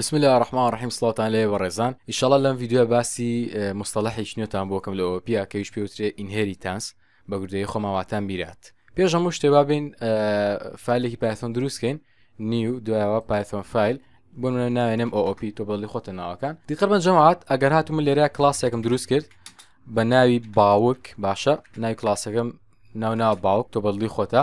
بسم اللە الرحمن الرحیم سڵاوتان لێ بەڕێزان ئیشەڵا لەم ڤیددیو باسی مستەڵەحێکی نوێتان بۆکەم لە ئۆپیا کەویش پێوترێ ئینهێریتانس بە گردەی خۆماواتان میرات پێش هەموو شتێبا بین فالێکی پایتۆن دروستکەین نیو دوایەوە پایتۆن فیل بۆ منە ناوێنم ئۆپی تۆ بەڵی خۆتە ناوەکان دیقەمە جەماعات ئەگەر هاتو من لێرە کلاسێکم دروست کرد بە ناوی باوک باشە ناوی کلاسەکەم ناو ناو باوک تۆ بەڵی خۆتە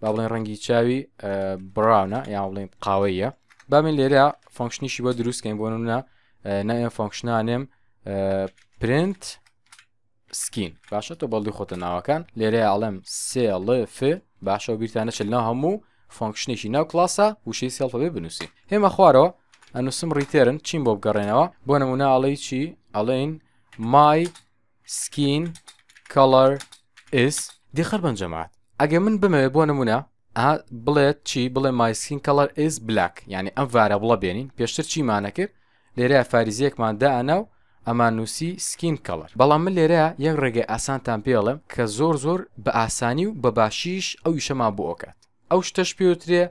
با بڵێن ڕەنگی چاوی براونە یان بڵێن قاوەیە با من لێرە فۆنکشنیشی بۆ دروستکەین بۆ نە ناێن فۆنکشنانێم پرنت سکین باشە تۆ بەڵی خۆتە ناوەکان لێرە ئاڵم سێڵف باشەوە بیرتانە چل ناو هەموو فۆنکشنێکی ناو کلاسە وشەی سێڵفەبێ بنووسی هێمە خوارەوە ئەنووسم ڕیتێرن چین بۆ بگەڕێنەوە بۆ نمونە ئاڵی چی ئەڵین مای سکین کەڵەر ئس دی خەر بەن جەماعەت ئەگەر من بمەوێت بۆ نمونە ئا بڵێت چی بڵێ مایسکین کەڵەر ئس بلاک یعنی ئەم ڤارە بڵە بێنین پێشتر چیمانە کرد لێرە فاریزیەکمان دا ئەنا و ئەمان نووسی سکین کەڵەر بەڵام من لێرە یەک ڕێگەی ئاسانتان پێڵێم کە زۆر زۆر بە ئاسانی و بە باشیش ئەو یشەمان بۆ ئۆکات ئەو شتەش پێوترێ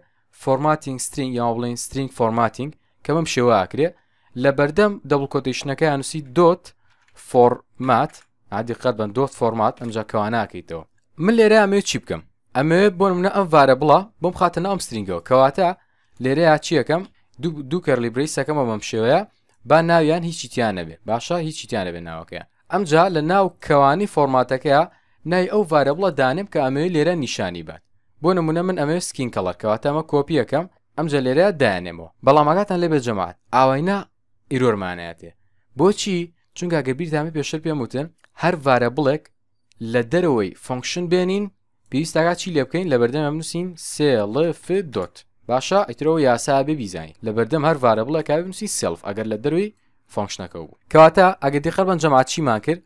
فۆرماتینگ سترینگ یا بڵین سترینگ فۆرماتینگ کە بەم شێوە ئاکرێ لە بەردەم دەبڵ کۆتیشنەکەیان نووسی دۆت فۆرمات عادی قەت بن دۆت فۆرمات ئەمجا کەواناکەیتەوە من لێرە ئەمێ چی بکەم ئەمەوێ بۆ منە ئەم ڤارە بڵە بۆم خاتە ناوم سترینگەوە کەواتە لێرەیە چیەکەم دوو کەرلی بری سەکەمە بەم شێوەیە با ناویان هیچی تیان نەبێ باشە هیچی تیان نەبێ ناوەکەیان ئەمجا لە ناو کەوانی فۆرماتەکەیە نای ئەو ڤارە بڵە دانێم کە ئەمەوێ لێرە نیشانی بات بۆ نمونە من ئەمەوێ سکین کەڵەرکەواتە ئەمە کۆپیەکەم ئەمجا لێرە دایانێمەوە بەڵام ئاگاتان لێبێت جەماعەت ئاوای نا ئیرۆرمانایەتێ بۆچی چونکە گە بیرتان بێ پێشتر پێم وتن هەر ڤارە بڵێک لە دەرەوەی فۆنکشن بێنین پێویستاگا چی لێ بکەین لە بەردەم ئەمنووسین سێڵف دۆت باشە ئیترەوە یاسا بێ بیزانین لە بەردەم هەر ڤارە بڵێکا بنووسی سێڵف ئەگەر لە دەروی فۆنکشنەکە بوو کەواتە ئەگەر دیقەربەن جەماعەت چیمان کرد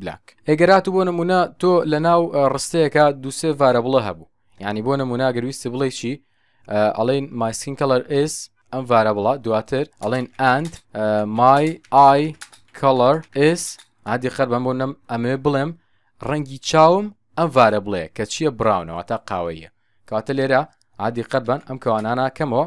بلاک ئەگەرات و بۆ نمونە تۆ لە ناو ڕستەیەەکە دووسێ ڤارەبڵە هەبوو یعنی بۆ نمونە گەرویستی بڵێ چی ئەڵین مایسکین کەڵەر ئێس ئەم ڤارە بڵە دواتر ئەڵێن ئەند مای ئای کەڵەر ئێس عادی خەر بەم بۆ نەم ئەمێ بڵێم ڕەنگی چاوم ئەم ڤارە بڵێ کە چییە براونەوە تا قاوەیە کاتە لێرە عادی قەربەن ئەم کەوانانە کەمەوە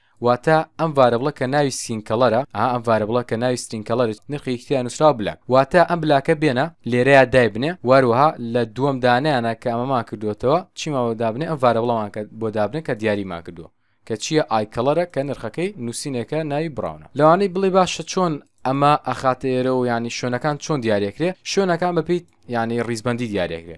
واتە ئەم ڤاربڵە کە ناوی سینکەڵەرە ئا ئەم ڤاربڵە کە ناوی ستینکەڵەر نرخێکی تیا نووسراو بلاک واتە ئەم بلاکە بێنە لێرەیا دایبنێ واروەها لە دووەم دانیانە کە ئەمەمان کردوێتەوە چیمان بۆ دابنێ ئەم ڤاربڵەمان کە بۆ دابنێ کە دیاریمان کردووە کە چییە ئایکەڵەرە کە نرخەکەی نووسینێکە ناوی بڕاونە لەوانەی بڵێ باشە چۆن ئەمە ئەخاتە ئێرە و ینی شوێنەکان چۆن دیارەکرێ شوێنەکان بەپیت ینی ڕیزبندی دیارەکرێ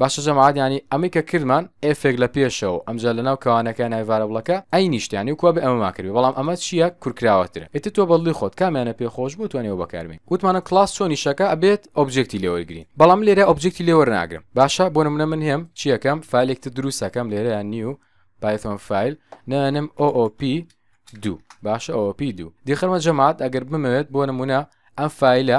باشە جەماعەت یانی ئەمەی کە کردمان ئێفێک لە پێشەوە ئەمجا لەناو کەوانەکە ناوی ڤارەبڵەکە ئەی نیشتیانی وکوە بێ ئەمەمان کردبێ بەڵام ئەمە چییە کورکراوەترە ئیتر تۆ بە دڵی خۆت کامیانە پێ خۆش بوو توانی ئەو بەکاربێنی وتمانە کڵاس چۆن ئیشەکە ئەبێت ئۆبجێکتی لێ وەرگرین بەڵام لێرە ئۆبجێکتی لێ وەرناگرم باشە بۆ نمونە من هێم چی ئەکەم فایلێک تر دروست ئەکەم لێرەیە نیو پایثۆن فایل نەنم OOP دوو باشە OOP دوو دیخەرمە جەماعەت ئەگەر بمەوێت بۆ نمونە ئەم فایلە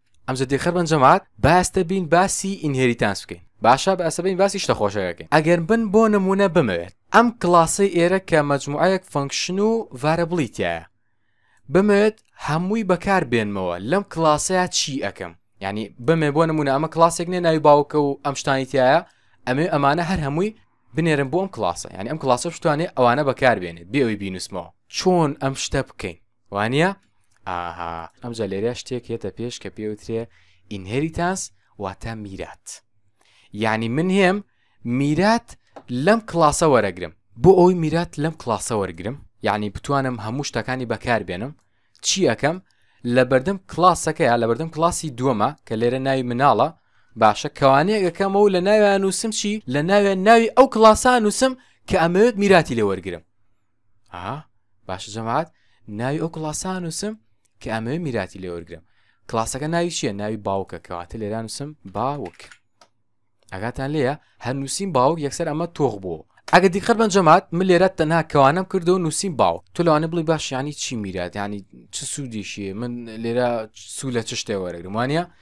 ئەمجا دێخەربن جەماعەت باستە بین باسی ئینهێریتانس بکەین باشە بەسە بین باسی شتە خۆشەکەین ئەگەر بن بۆ نمونە بمەوێت ئەم کلاسەی ئێرە کە مەجموعەیەک فەنکشن و ڤارەبڵی تایە بمەوێت هەمووی بەکار بێنمەوە لەم کلاسەیە چی ئەەکەم ینی بمێ بۆ نمونە ئەمە کلاسێک نێ ناوی باوکە و ئەم شتانی تایە ئەمێ ئەمانە هەر هەمووی بنێرم بۆ ئەم کلاسە ینی ئەم کلاسە شتوانێ ئەوانە بەکار بێنێت بێەوەی بینوسمەوە چۆن ئەم شتە بکەین وانیە؟ ئاها ئەمجا لێرە شتێک یەتە پێش کە پێوترێ ئینهریتانس واتە میرات یعنی من هێم میرات لەم کلاسە وەرەگرم بۆ ئەوی میرات لەم کلاسە وەرگرم یعنی بتوانم هەموو شتەکانی بەکار بێنم چی ئەەکەم لە بەردەم کلاسەکەیە لە بەردەم کلاسی دووەمە کە لێرە ناوی مناڵە باشە کەوانەیەکەکەمە و لە ناویان نووسم چی لە ناوێن ناوی ئەو کلاسان نووسم کە ئەمەوێت میراتی لێ وەرگرم ئا باشە جەماعات ناوی ئەو کڵاسان نووسم کە ئەمەوێ میراتی لێ وەرگرم کلاسەکە ناوی چییە ناوی باوکە کەواتە لێرا نووسم باوک ئەگاتان لێە هەر نووسین باوک یەکسەر ئەمە تۆغ بوو ئەگە دیقەت بن جەمات من لێرە تەنها کەوانم کردو و نووسین باوک تو لەوانە بڵی باشیانی چی میرات ینی چ سوودیشی من لێرە سوو لە چ شتێ وەرەگرم وانە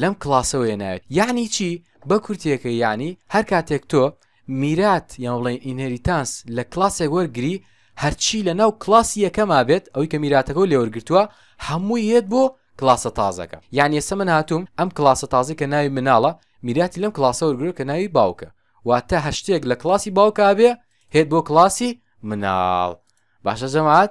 لەم کڵاسەوەیە ناوێت یعنی چی بە کورتێکە یعنی هەر کاتێک تۆ میرات یان بڵێن ئینهریتانس لە کلاسێک وەرگری هەرچی لە ناو کلاسی یەکەما بێت ئەوی کە میراتەکە و لێوەرگتووە هەمووی یەت بۆ کلاسە تازەکە یان ئێستا من هاتووم ئەم کلاسە تازی کە ناوی مناڵە میراتی لەم کلاسە وەرگرو کە ناوی باوکە واتە هەشتێک لە کلاسی باوکە بێ هێت بۆ کلاسی مناڵ باشە جەماعات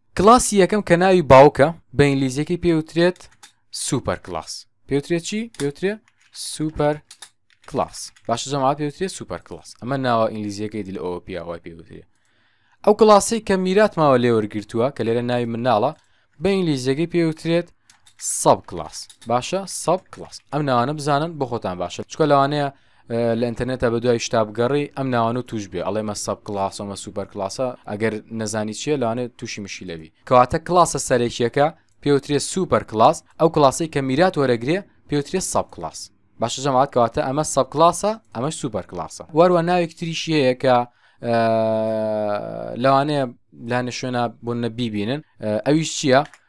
کلاسی یەکەم کە ناوی باوکە بە ئینگلیزیەکەی پێوترێت سوپەر کلاس پێوترێت چی پێوترێت سوپەر کلاس باش زەما پێوترێت سوپەر کلاس ئەمە ناوە ئینگلیزیەکەی دیل ئەوە پیاوای پێوترێت ئەو کلاسی کە میرات ماوە لێوەرگرتووە کە لێرە ناوی مناڵە بە ئینگلیزیەکەی پێوترێت سەب کلاس باشە سەب کلاس ئەم ناوانە بزانن بۆ خۆتان باشە چکە لەوانەیە لە ئینتەرنێتە بە دوای شتا بگەڕی ئەم ناوان و توش بێ ئەڵێمە سەب کلاسەمە سوپەر کلاسە ئەگەر نەزانی چیە لەوانێ تووشی مشیلەوی کەواتە کلاسە سەرەکیەکە پێوترێ سوپەر کلاس ئەو کلاسی کە میرات وەرەگرێ پێوترێ سەب کلاس باشە جەماعات کەواتە ئەمە سەب کلاسە ئەمە سوپەر کلاسە واروە ناوێک تریشی هەیە کە لەوانەیە لاە شوێنە بۆ نە بیبینن ئەویش چییە؟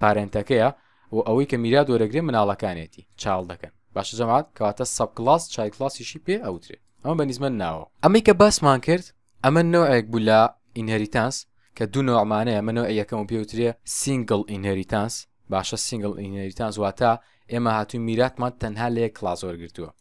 پارێنتەکەیە و ئەوەی کە میرات وەرەگرێ مناڵەکانێتی چاڵ دەکەن باشە جەماعەت کەواتە سەب کلاس چای کلاسیشی پێ ئەوترێ ئەمە بە نیزمەن ناوە ئەمەی کە باسمان کرد ئەمە نەوەیەک بوو لە ئینهریتانس کە دوو نەوەمانەیە ئەمە نەوە یەکەم و پێوترێ سینگل ئینهریتانس باشە سینگل ئینهریتانس واتە ئێمە هاتووی میراتمان تەنها لە یەک کلاس وەرگرتووە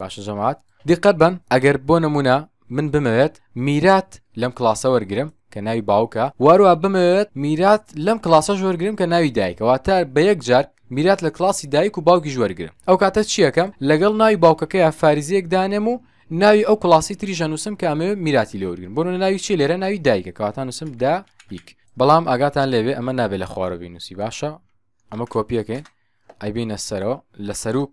باشە جەماعەت دیقەت بەن ئەگەر بۆ نمونە من بمەوێت میرات لەم کلاسە وەرگرم کە ناوی باوکە وارووا بمەوێت میرات لەم کلاسە ژۆرگرم کە ناوی دایکەوە تا بە یەک جار میرات لە کلاسی دایک و باوکی ژوەرگرم ئەو کاتە چیەکەم لەگەڵ ناوی باوکەکەیە فارزیەک دانێم و ناوی ئەو کلاسی تری ژەنووسم کە ئەمە میراتی لێورگن بۆ ناوی چی لێرە ناوی دایکە کاتان نووسم دا یک بەڵام ئاگاتان لێوێ ئەمە نابێت لە خوارەوەی نووسی باشە ئەمە کۆپیەکەین ئەیبینە سەرەوە لە سەروک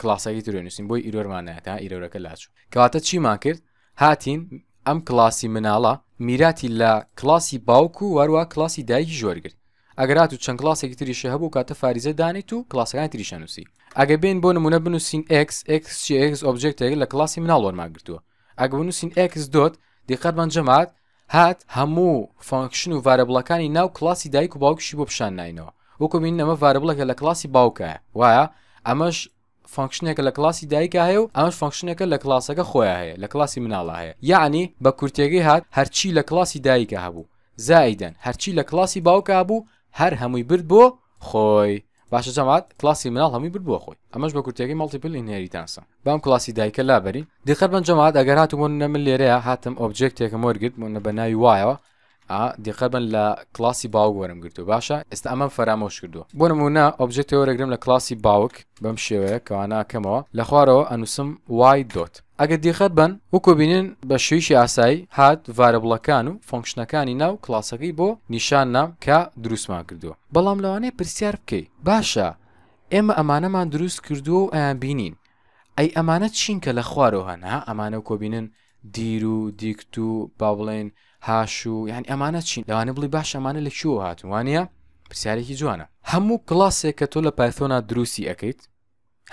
کلاسەکەی ترێ نووسین بۆی ئیرۆرمانە تا ئیرۆرەکە لاچوو کەواتە چیمان کرد هاتین ئەم کلاسی مناڵە میراتی لە کلاسی باوک و وەروە کلاسی دایکی ژۆرگرت ئەگەرات و چەند کلاسێکی تریشە هەبوو کاتە فریزە دانیت و کلاسەکانی تریشە نووسی ئەگە بین بۆ نمونە بنووسین ئۆبجێکتێک لە کلاسی مناڵ وەرماگرتووە ئەگە بنووسین ئەکس دۆت دیقەت بەنجەمات هات هەموو فانکشن و ڤارەبڵەکانی ناو کلاسی دایک و باوکشی بۆ پیشان ناینەوە وەکو بین ئەمە ڤارەبڵێکە لە کلاسی باوکایە وایە ئەمەش فانکشنێکە لە کلاسی دایکە هەیە و ئەمەش فانکشنێکە لە کلاسەکە خۆیان هەیە لە کلاسی مناڵە هەیە یعنی بە کورتێگەی هات هەرچی لە کلاسی دایکە هەبوو زائیدەن هەرچی لە کلاسی باوکە بوو هەر هەمووی برد بۆ خۆی باشە جەماعەت کلاسی مناڵ هەمووی برد بۆ خۆی ئەمەش بە کورتێکی مەڵتیپل ئینهێریتانسە بام کلاسی دایکە لابەری دیقەت بەن جەماعەت ئەگەر هاتم بۆ نە من لێرەیە هاتم ئۆبجێکتێکم وەرگرت بۆ نە بە ناوی وایەوە دیقەت بن لە کلاسی باوک وەرم گرتو باشە ئێستا ئەمەم فەرامۆش کردووە بۆ نمونە ئۆبجێکتی وەرەگرم لە کلاسی باوک بەم شێوەیە کەواناکەمەوە لە خوارەوە ئەنووسم وای دۆت ئەگەر دیقەت بەن وەکۆ بینن بە شویشی ئاسایی هات ڤاربڵەکان و فۆنکشنەکانی ناو کلاسەکەی بۆ نیشان نام کە دروستمان کردووە بەڵام لەوانەیە پرسیار بکەی باشە ئێمە ئەمانەمان دروست کردووە و ئەیان بینین ئەی ئەمانە چین کە لە خوارەوە هەن ها ئەمانە و کۆبینن دیر و دیکت و با بڵێن هاش و یعنی ئەمانە چین لەوانە بڵی باش ئەمانە لە کووە هاتوانە پرسیارێکی جوانە هەموو کلاسێک کە تۆ لە پایثۆنا دروستی ئەەکەیت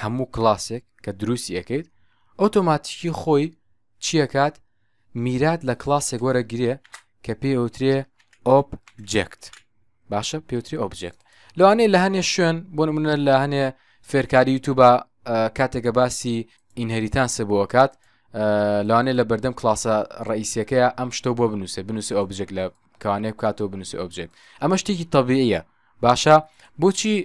هەموو کلاسێک کە دروستی ئەکەیت ئۆتۆماتیکی خۆی چیەکات میرات لە کلاسێک وەرە گرێ کە پێ ئەوترێ ئۆبجێکت باشە پێوتری ئۆبجێکت لەوانەیە لە هەنێ شوێن بۆ منە لە هەنێ فێرکاری یوتوبە کاتێکە باسی ئینهریتانسە بۆ کات لەوانێ لە بەردەم کلاسە ڕئیسەکەی ئەم شتە بۆ بنووسێ بنووسی ئۆبجێک لە کەوانەیە بکاتەوە بنووسی ئۆبجێک ئەمە شتێکی تەبیعە باشە بۆچی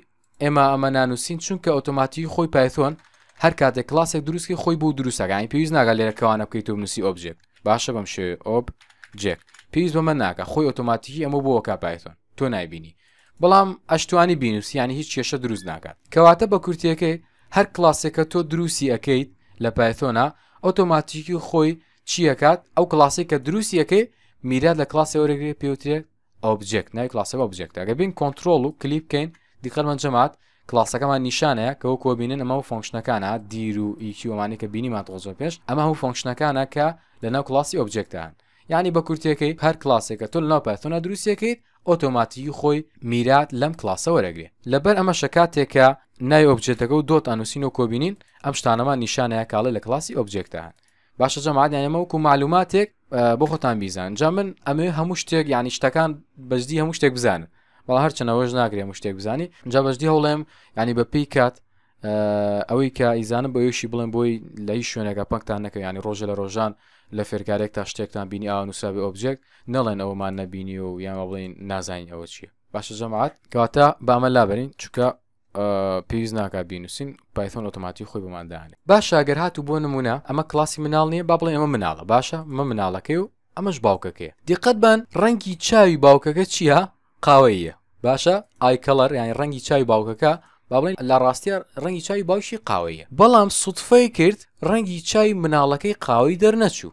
ئێمە ئەمە نانووسین چونکە ئۆتۆماتیکی خۆی پایثۆن هەر کاتێک کلاسێک دروستکەی خۆی بۆ دروستەکانی پێویست ناگە لێرە کەوانە بکەیت و بنووسی ئۆبجێک باشە بەم شێوێ ئۆب جێک پێویست بەمە ناکە خۆی ئۆتۆماتیکی ئەمە بۆەکە پایتۆن تۆ نایبینی بەڵام ئەشتوانی بینوسی ینی هیچ کێشە دروست ناکات کەواتە بە کورتەکەی هەر کلاسێکە تۆ دروستی ئەەکەیت لە پایتۆنا ئۆتۆماتیکی خۆی چیەکات ئەو کلاسی کە دروستیەکەی میرات لە کلاسی ئەوەێ پێوترێت ئۆبجێکت ناوی کلاسەکە ئۆبجێکت ئەگە بین کۆنتترۆڵ و کلیک بکەین دیقەت من جەمات کلاسەکەمان نیشانەیە کە وەکۆ بینن ئەمە و فۆنکشنەکانە دیر و ئیکیومانی کە بینیمان تۆزۆ پێش ئەمە هەموو فۆنکشنەکانە کە لەناو کلاسی ئۆبجێکتان یعنی بە کورتەکەی هەر کلاسێکە تۆ لەناو پایتۆنا دروستەکەیت ئۆتۆماتیکی خۆی میرات لەم کلاسە وەرەگرێ لەبەر ئەمە شکاتێکە نای ئۆبجێتەکە و دۆت ئەنووسین و کۆبینین ئەم شتانەمان نیشانەیە کاڵی لە کلاسی ئۆبجێکتان باشە جەماعات یان ئەمە وەکو معلوماتێک بۆ خۆتان بیزان جا من ئەمێ هەموو شتێک یعنی شتەکان بەجدی هەموو شتێک بزانن بەڵ هەرچەنەوەش ناگرێ هەموو شتێک بزانی جا بەجدی هەوڵێم ینی بە پێی کات ئەوەی کە ئیزانم بۆ یشی بڵێن بۆی لە هیچ شوێنەکە پنکتان نەکە ینی ڕۆژە لە ڕۆژان لە فێرکارێک تا شتێکتان بینی ئاو نووسابی ئۆبجێک نەڵێن ئەومان نەبینی و یان بڵین نازانین ئەوە چیە باشە جەماعات کەواتە بامە لابرین چکە پێویست ناکات بینوسین پایتۆن ئۆتۆماتی خۆی بۆمان دانێ باشە گەر هاتو بۆ نمونە ئەمە کلاسی مناڵ نییە با بڵێ ئەمە مناڵە باشە مە مناڵەکەی و ئەمەش باوکەکەی دیقەت بان ڕەنگی چاوی باوکەکە چییە قاوەیە باشە ئایکەڵەر یانی ڕەنگی چاوی باوکەکە با بڵێن لە ڕاستە ڕەنگی چاوی باوشی قاوەیە بەڵام سوتفەی کرد ڕەنگی چاوی مناڵەکەی قاوەی دەرنەچوو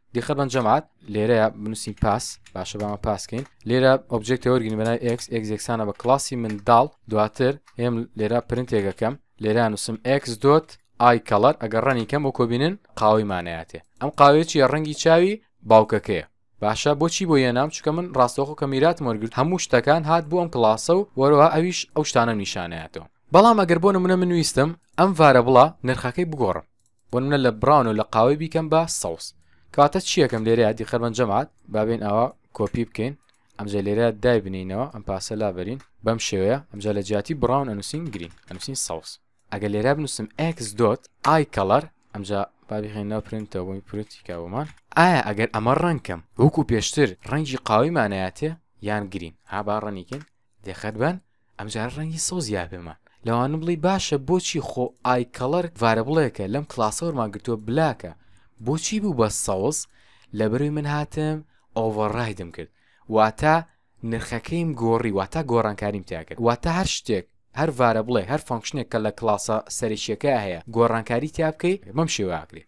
دیخە بەن جەماعات لێرەیە بنووسین پاس باشە بامان پاسکەین لێرە ئۆبجێکتی وەرگین بەنای ئکس ئەک یەکسانە بە کلاسی منداڵ دواتر هێم لێرە پرنتێگەکەم لێرە نووسم ئکس دۆت ئای کەڵەر ئەگەر ڕەنی کەم و کۆبینن قاوەی مانایاتێ ئەم قاوێکی ڕەنگی چاوی باوکەکەیە باشە بۆچی بۆ یەنام چکە من ڕاستەوخۆ کە میرات مەرگرت هەموو شتەکان هات بۆ ئەم کلاسە و وەرەوە ئەویش ئەو شتانە نیشانەتەوە بەڵام ئەگەر بۆ نمونە من ویستم ئەم ڤارە بڵە نرخەکەی بگۆڕم بۆ منە لە براون و لە قاوەی بیکەم بە سەوز کەواتە چیەکەم لێرە دیقەرمەن جەمات بابێن ئاوا کۆپی بکەین ئەمجا لێرە دای بنینەوە ئەم پاسە لا بەرین بەم شێوەیە ئەمجا لە جیاتی براون ئەنووسین گرین ئەنووسین سەوز ئەگەر لێرا بنووسم ئەکس دۆت ئای کەڵەر ئەمجا بابیخێن ناو پرنتەوە بۆی پرتی کاوەمان ئایا ئەگەر ئەمە ڕەنکەم وەکو پێشتر ڕەنگی قاویمانایەتێ یان گرین ها با ڕەنیکەین دەقەت بەن ئەمجارە ڕەنگی سەوز یا پێمان لەوانە بڵی باشە بۆچی خۆ ئای کەڵەر ڤارە بڵێکە لەم کلاسەوەمان گرتووە بلاکە بۆچی بوو بە سەوز لە بەروی من هاتم ئۆڤەڕایدم کرد واتە نرخەکەیم گۆڕی واتە گۆڕانکاریم تاکرد واتە هەر شتێک هەر ڤارە بڵێ هەر فۆنکشنێک کە لە کلاسە سەرکیەکە هەیە گۆڕانکاری تیا بکەیت بەم شێواکرێت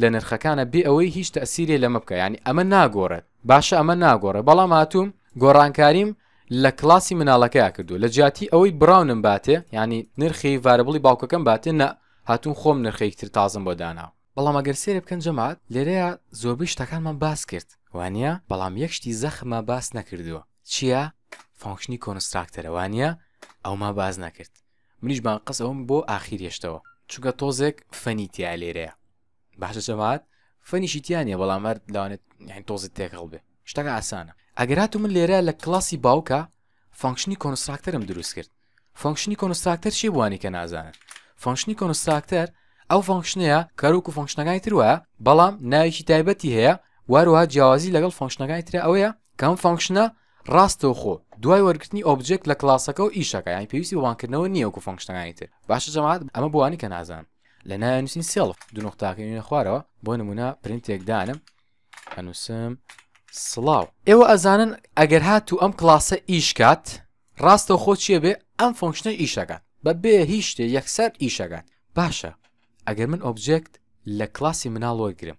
لە نرخەکانە بێ ئەوەی هیچ تەئسیرێ لەمە بکا یانی ئەمە ناگۆڕێت باشە ئەمە ناگۆڕێ بەڵام هاتووم گۆڕانکاریم لە کڵاسی مناڵەکەیا کردو لە جیاتی ئەوەی بڕاونم باتێ یانی نرخی ڤاربڵی باوکەکەم باتێ نە هاتووم خۆم نرخێکی تر تازەم بۆ داناوە. بەڵام ئەگەر سێرێ بکەن جەماعەت لێرەیا زۆربەی شتەکانمان باس کرد وانیە بەڵام یەک شتی زەخمە باس نەکردووە چیە فۆنکشنی کۆنستراکتەرە وانیە ئەوما باس نەکرد منیش بانقەس ئەوم بۆ ئاخیر هێشتەوە چونکە تۆزێک فەنی تیا لێرەیە باشە جەماعات فەنیشی تیانە بەڵام هەر لەوانێت یان تۆزی تێکەڵ بێ شتەکە ئاسانە ئەگەرات و من لێرە لە کلاسی باوکە فانکشنی کۆنستراکتەرم دروست کرد فانکشنی کۆنستراکتەر چی بووانی کە نازانن فانکشنی کۆنستراکتەر ئەو فانکشنەیە کەروک و فانکشنەکانی تر وایە بەڵام ناوێکی تایبەتی هەیە واروها جیاوازی لەگەڵ فانکشنەکانی ترە ئەوەیە کەم فانکشنە ڕاستەوخۆ دوای وەرگرتنی ئۆبجێکت لە کلاسەکە و ئیشەکە یانی پێویستی بە وانکردنەوە نییە وەکو فۆنکشنەکانی تر باشە جەماعەت ئەمە بۆوانی کە نازان لە ناوێن نووسین سێڵف دوو نقطتاکەینە خوارەوە بۆ نمونە پرینتێک دانم هەنووسم سڵاو ئێوە ئەزانن ئەگەر هات و ئەم کلاسە ئیشکات ڕاستە خۆ چیە بێ ئەم فۆنکشنە ئیشەکات بە بێ هیچ شتێ یەکسەر ئیشەکات باشە ئەگەر من ئۆبجێکت لە کلاسی مناڵ وەرگرم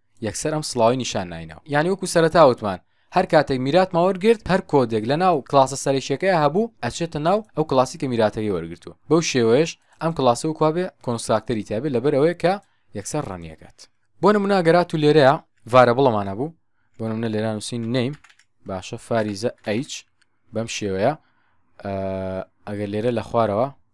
یەکسەر ئەم سڵاوەی نیشان ناینەوە یانی وەکو سەرەتا وتمان هەر کاتێک میراتمان وەرگرت هەر کۆدێک لە ناو کلاسە سەرەکیەکەی هەبوو ئەچێتە ناو ئەو کلاسی کە میراتەکەی وەرگتووە بەو شێوەیەش ئەم کلاسە و کوابێ کۆنسراکتەری تابێت لەبەر ئەوەیە کە یەکسەر ڕەنیەکەت بۆ نموناگەرات و لێرەیە ڤارە بڵەمانە بوو بۆ نمونە لێران نووسین نیم باشە فاریزە ئەیچ بەم شێوەیە ئەگەر لێرە لە خوارەوە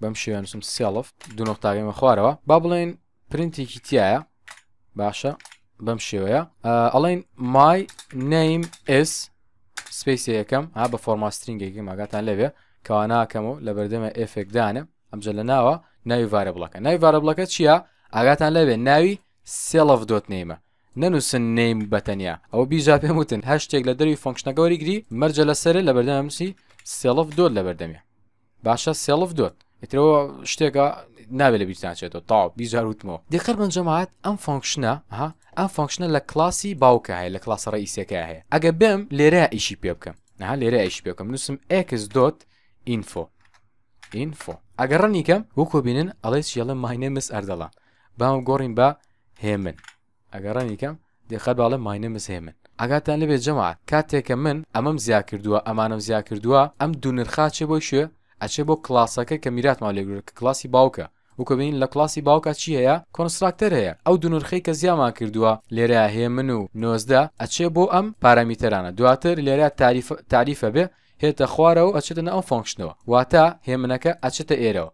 بەم شێوە نووسم سێڵف دوو نقطاگەمە خوارەوە با بڵێن پرنتێکی تایە باشە بەم شێوەیە ئەڵین مای نیم ئس سپیس یەکەم ها بە فۆرماسترینگێکی ماگاتان لەوێ کەوا ناکەم و لە بەردەمە ئفێکدانە ئەمجە لە ناوە ناوی ڤارە بڵەکە ناوی ڤارە بڵەکە چییە ئاگاتان لەوێ ناوی سێڵف دۆت نیمە نەنووسن نیم بەتەنیا ئەو بیژا پێم وتن هەر شتێک لە دەروی فۆنکشنەگەوری گری مەرجە لەسەر لە بەردەمسی سێڵف دۆت لە بەردەمێ باشە سێڵف دۆت ئترەوە شتێکە نابێت لە بیرتانچێتەوە تاو بیزار وتمەوە دیقەر بن جەماعات ئەم فۆنکشنە ها ئەم فۆنکشنە لە کلاسی باوکە هەیە لە کلاسە ڕئیسەکە هەیە ئەگە بێم لێرە ئیشی پێ بکەم نها لێرە ئیش پێ بکەم نووسم ئکس دۆت ئینفۆ ئینفۆ ئەگەر ڕنیکەم وەکو بینن ئەڵێ چیڵە ماینەمس ئەردەڵا بام گۆڕین بە هێمن ئەگەڕێن یکەم دیقەت با ڵێ ماینێمز هێمن ئاگاتان لێبێ جەماعەت کاتێ کە من ئەمەم زیا کردوە ئەمانەم زیا کردوە ئەم دوو نرخا چێ بۆ کوێ ئەچێ بۆ کڵاسەکە کە میراتمان لێ گرت کە کڵاسی باوکە وکە بینین لە کڵاسی باوکا چی هەیە کۆنستراکتەر هەیە ئەو دوو نرخەی کە زیامان کردوە لێرە هێمن و نۆزدە ئەچێ بۆ ئەم پارامیتەرانە دواتر لێرە تاریف تاریفە بێ هێتە خوارەوە ئەچێتە ناو ئەم فۆنکشنەوە واتا هێمنەکە ئەچێتە ئێرەوە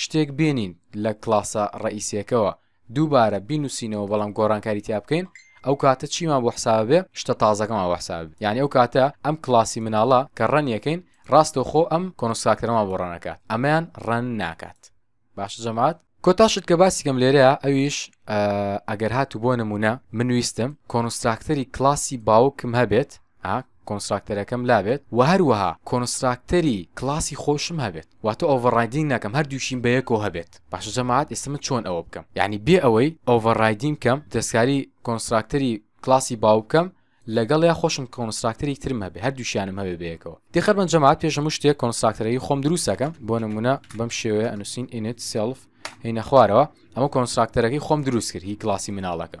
شتێک بێنین لە کڵاسە ڕەئیسیەکەوە دووبارە بینوسینەوە بەڵام گۆڕانکاری تیا بکەین ئەو کاتە چیمان بۆ حساب بێ شتە تازەکەمان بۆ حساب بێ یانی ئەو کاتە ئەم کڵاسی مناڵە کە ڕەنیەکەین ڕاستە خۆ ئەم کۆنسکاکتەرەمان بۆ ڕەنەکات ئەمیان ڕەن ناکات باش جەمات کۆتا شت کە باسیکەم لێرەیە ئەویش ئەگەر هاتو بۆ نمونە من ویستم کۆنستراکتەری کلاسی باوکم هەبێت کۆنستراکتەرەکەم لابێت وە هەروەها کۆنستراکتەری کڵاسی خۆشم هەبێت واتە ئۆڤەڕایدینگ ناکەم هەردووکیشی بەیەکەوە هەبێت باشە جەماعەت ئێستا من چۆن ئەوە بکەم یانی بێ ئەوەی ئۆڤەڕایدینگ بکەم دەستکاری کۆنستراکتەری کڵاسی باوکەم لەگەڵ یا خۆشم کۆنستراکتەری ترم هەبێ هەردووکیانم هەبێ بەیەکەوە دیخەرمەن جەماعەت پێش هەموو شتێک کۆنستراکتەرەکەی خۆم دروستەکەم بۆ نمونە بەم شێوەیە ئەنووسین ئینت سێڵف هینە خوارەوە ئەمە کۆنستراکتەرەکەی خۆم دروست کرد هی کڵاسی مناڵەکە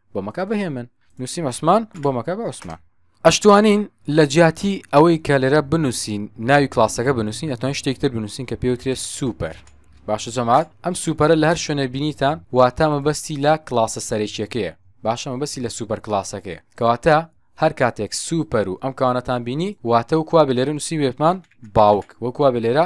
بۆ مەکە بە هێمن نووسیم عوسمان بۆ مەکە بە عوسمان ئەشتوانین لە جیاتی ئەوەی کە لێرە بنووسین ناوی کلاسەکە بنووسین ئەتوان شتێکتر بنووسین کە پێوترێت سوپەر باشە جەمات ئەم سوپەرە لە هەر شوێنە بینیتان واتە مەبەستی لە کلاسە سەرێکیەکەیە باشە مەبەستی لە سوپەر کلاسەکەی کەواتە هەر کاتێک سوپەر و ئەم کاوانەتان بینی واتە و کوا بلێرە نووسی وێتمان باوک وەکوا بلێرە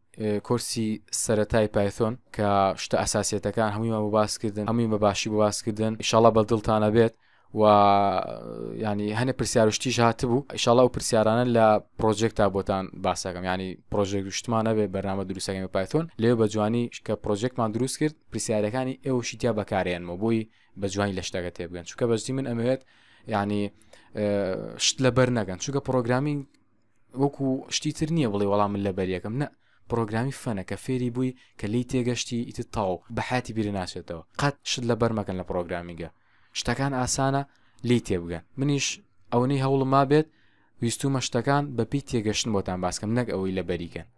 کۆرسی سەرەتای پایثۆن کە شتە ئەساسیەتەکان هەموویمان بۆ باس کردن هەمووی بە باشی بۆ باس کردن ئیشاڵە بە دڵتانە بێت و ینی هەنێ پرسیارشتیش هاتبوو ئیشاڵە و پرسیارانە لە پرۆژێکتا بۆتان باسەکەم ینی پرۆژێک شتمان نەبێ بەنامە دروستەکەی بە پایتۆن لێ بە جوانی کە پرۆژێکمان دروست کرد پرسیارەکانی ئێوەشی تیا بەکارێنمە بۆی بە جوانی لە شتەکە تێبگەن چونکە بەجدی من ئەمەوێت ینی شت لەبەر نەگەن چونکە پرۆگرامین وەکو شتی تر نییە بڵێ وەڵام من لە بەریەکەم نە پرۆگرامی فەنە کە فێری بووی کە لی تێگەشتی ئیت تاو بە حاتی بیرە ناچێتەوە قەت شت لە بەرمەکەن لە پرۆگرامیگە شتەکان ئاسانە لی تێبگەن منیش ئەوەی هەوڵم ما بێت ویستومە شتەکان بەپی تێگەشتن بۆتان باسکەم نەک ئەوەی لە بەریکەن